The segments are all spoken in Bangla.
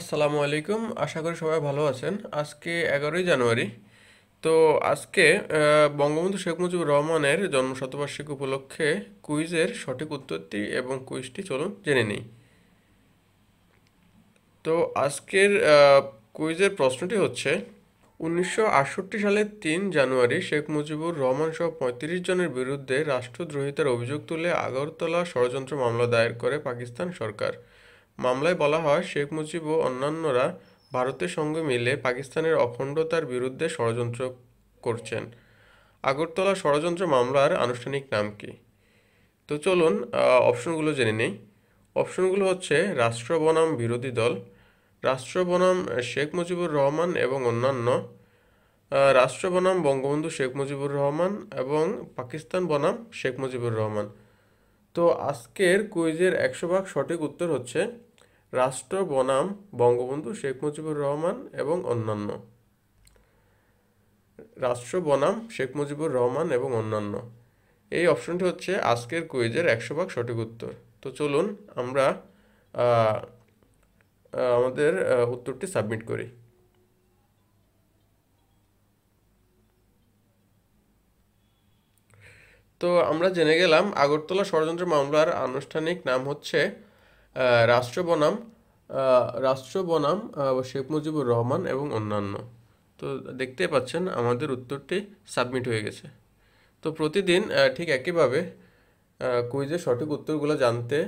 আসসালামু আলাইকুম। আশা করি সবাই ভালো আছেন। আজকে এগারোই জানুয়ারি। তো আজকে বঙ্গবন্ধু শেখ মুজিবুর রহমানের জন্মশতবার্ষিকী উপলক্ষে কুইজের সঠিক উত্তরটি এবং কুইজটি চলুন জেনে নিই। তো আজকের কুইজের প্রশ্নটি হচ্ছে, উনিশশো আটষট্টি সালের তিন জানুয়ারি শেখ মুজিবুর রহমান সহ পঁয়ত্রিশ জনের বিরুদ্ধে রাষ্ট্রদ্রোহিতার অভিযোগ তুলে আগরতলা ষড়যন্ত্র মামলা দায়ের করে পাকিস্তান সরকার। মামলায় বলা হয়, শেখ মুজিব ও অন্যান্যরা ভারতের সঙ্গে মিলে পাকিস্তানের অখণ্ডতার বিরুদ্ধে ষড়যন্ত্র করছেন। আগরতলা ষড়যন্ত্র মামলার আনুষ্ঠানিক নাম কি? তো চলুন অপশনগুলো জেনে নেই। অপশনগুলো হচ্ছে, রাষ্ট্র বনাম বিরোধী দল, রাষ্ট্র বনাম শেখ মুজিবুর রহমান এবং অন্যান্য রাষ্ট্র বনাম বঙ্গবন্ধু শেখ মুজিবুর রহমান এবং পাকিস্তান বনাম শেখ মুজিবুর রহমান। তো আজকের কুইজের একশো ভাগ সঠিক উত্তর হচ্ছে রাষ্ট্র, বনাম, বঙ্গবন্ধু, শেখ মুজিবুর রহমান এবং অন্যান্য। রাষ্ট্র, বনাম, শেখ মুজিবুর রহমান এবং অন্যান্য। এই অপশনটি হচ্ছে আজকের কুইজের একশো ভাগ সঠিক উত্তর। তো চলুন আমরা আমাদের উত্তরটি সাবমিট করি। তো আমরা জেনে গেলাম, আগরতলা ষড়যন্ত্র মামলার আনুষ্ঠানিক নাম হচ্ছে রাষ্ট্র বনাম রাষ্ট্র বনাম শেখ মুজিবুর রহমান এবং অন্যান্য। তো দেখতে পাচ্ছেন আমাদের উত্তরটি সাবমিট হয়ে গেছে। তো প্রতিদিন ঠিক একইভাবে কুইজের সঠিক উত্তরগুলো জানতে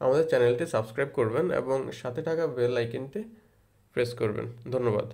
আমাদের চ্যানেলটি সাবস্ক্রাইব করবেন এবং সাথে থাকা বেল আইকনটি প্রেস করবেন। ধন্যবাদ।